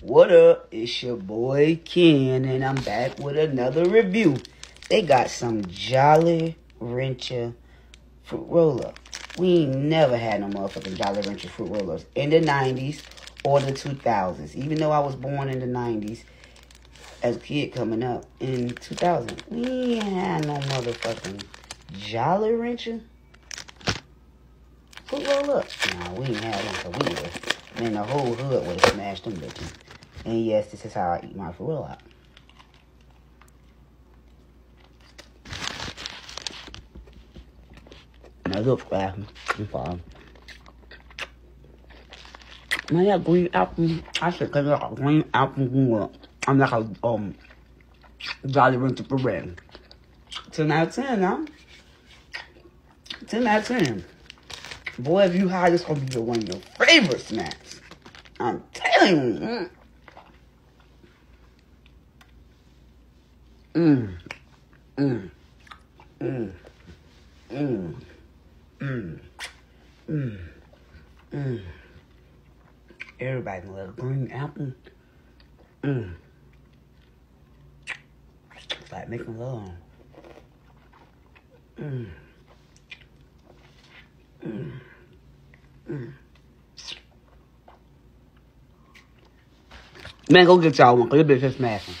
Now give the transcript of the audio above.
What up? It's your boy Ken, and I'm back with another review. They got some Jolly Rancher fruit roller. We ain't never had no motherfucking Jolly Rancher fruit rollers in the 90s or the 2000s. Even though I was born in the 90s, as a kid coming up in 2000, we ain't had no motherfucking Jolly Rancher fruit roller. Nah, we ain't had one, so we would Man, the whole hood would have smashed them bitches. And yes, this is how I eat my fruit out. Now look, man, I'm fine. Man, that green apple, I should cut like a green apple. more. I'm like a um, Jolly Rancher for bread. 10 out of 10, huh? 10 out of 10. Boy, if you high, this gonna be one of your favorite snacks. I'm telling you. Mm. Mm. Mm. Mm. Mm. Mm. Mm. Everybody love green apple. Mm. It's like making love. Mm. Mm. Mm. Man, go get y'all one, because this bitch is smashing.